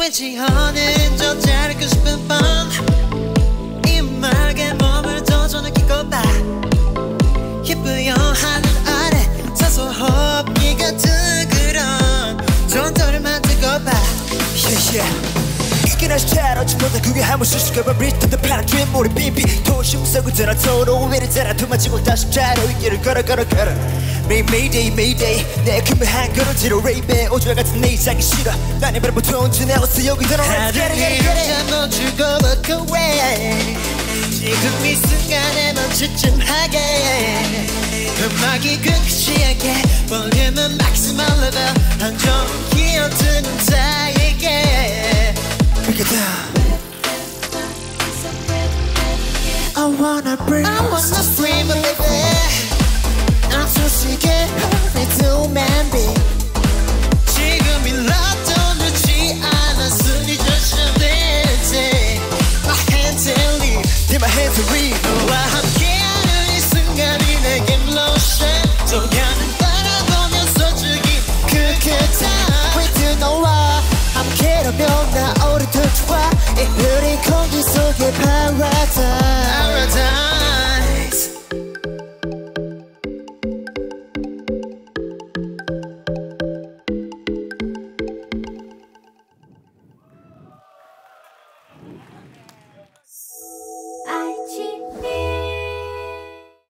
왠지 하는 저 자리 그 싶은 밤이 말에 몸을 던져 느끼고 봐 기쁘여 하늘 아래 사소한 비가 뜨그런 전도를 만들고 봐 yeah, yeah. 날 스타일 어찌보다 그게 한번 수식해봐. 리턴 더 파란 우리 빈비. 도심 속을 들어 서로 위를 따라. 도망치고 다시 자로 이 길을 걸어 걸어 걸어. 매일 Mayday Mayday 내 금한 걸음 뒤로 레이베 오줌 같은 내 이상이 싫어. 나는 바로 보통 지내왔어 여기 들어 Let's get it get it 주고 walk away. 지금 이 순간에 넌 지침하게. 음악이 끝이 하게. 볼륨은 maximum level I wanna breathe. I wanna free, but baby, I'm too sick and hurry to mend my hands and leave. My hands. 나 오래 더 좋아. 이 흐린 공기 속에 파워